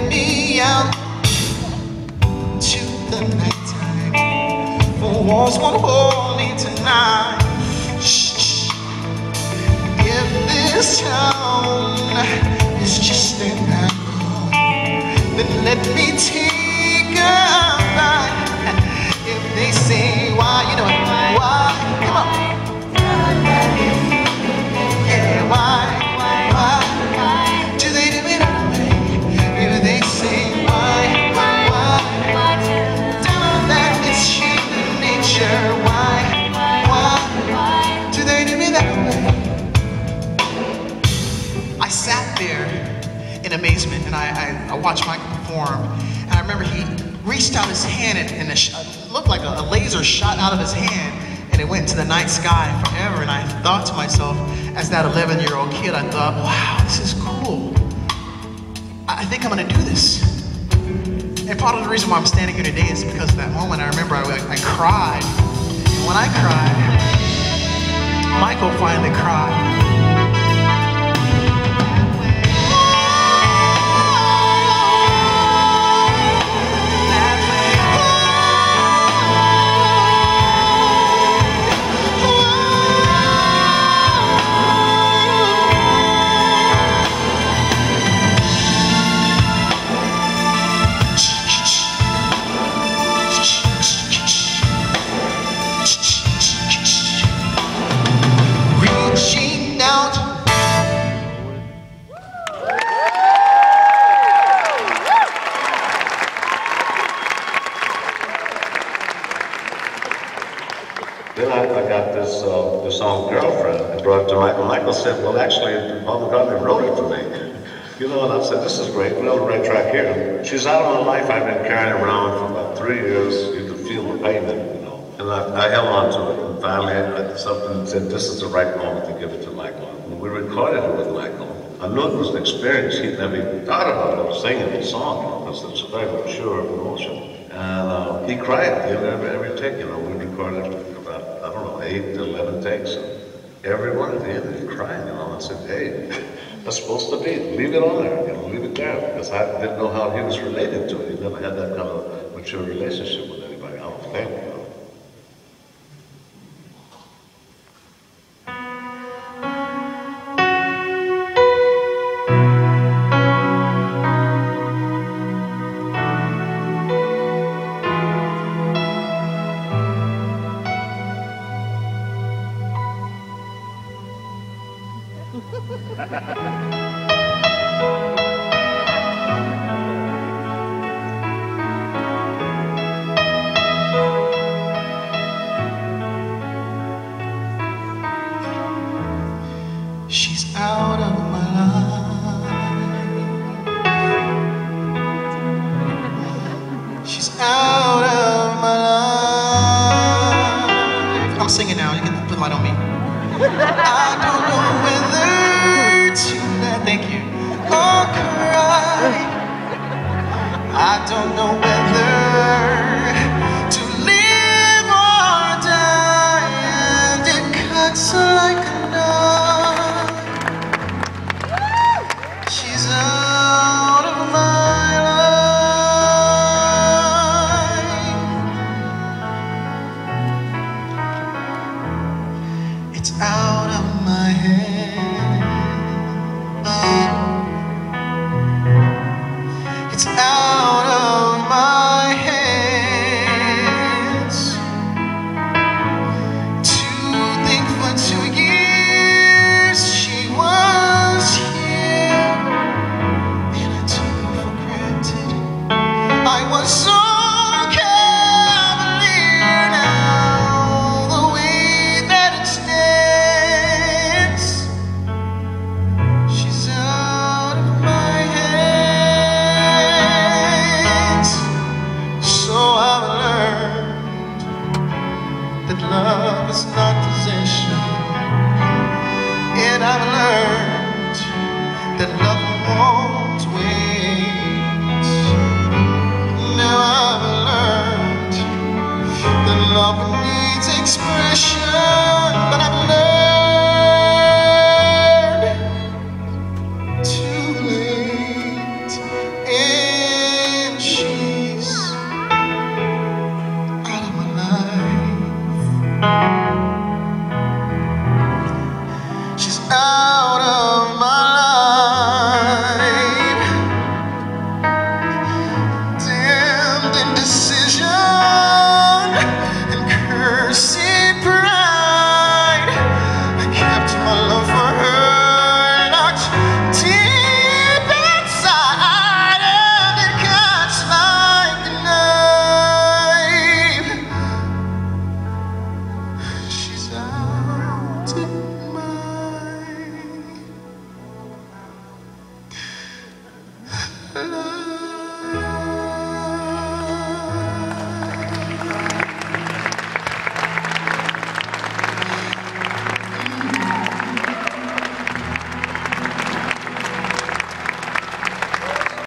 let me out to the nighttime. For walls won't hold me tonight. If this town is just an apple, then let me take. I, I, I watched Michael perform. And I remember he reached out his hand and, and it looked like a, a laser shot out of his hand and it went into the night sky forever. And I thought to myself, as that 11 year old kid, I thought, wow, this is cool. I I think I'm gonna do this. And part of the reason why I'm standing here today is because of that moment. I remember I, I cried. And when I cried, Michael finally cried. Then I, I got this, uh, this song Girlfriend, and brought it to Michael. Michael said, well, actually, Paul McCartney wrote it for me. You know, and I said, this is great, we'll have a right track here. She's out of my life, I've been carrying around for about three years. You could feel the pain in it, you know. And I, I held on to it, and finally, I, something said, this is the right moment to give it to Michael. And we recorded it with Michael. I knew it was an experience he'd never even thought about it, singing the song, because it's a very mature emotion. And uh, he cried the end every take, you know, we recorded about, I don't know, eight to 11 takes. And every one at the end, he cried, you know, I said, hey, that's supposed to be, leave it on there, you know, leave it there. Because I didn't know how he was related to it. He never had that kind of mature relationship with anybody, I don't think, I don't know whether to thank you, or cry. I don't know out love is not possession. And I've learned that love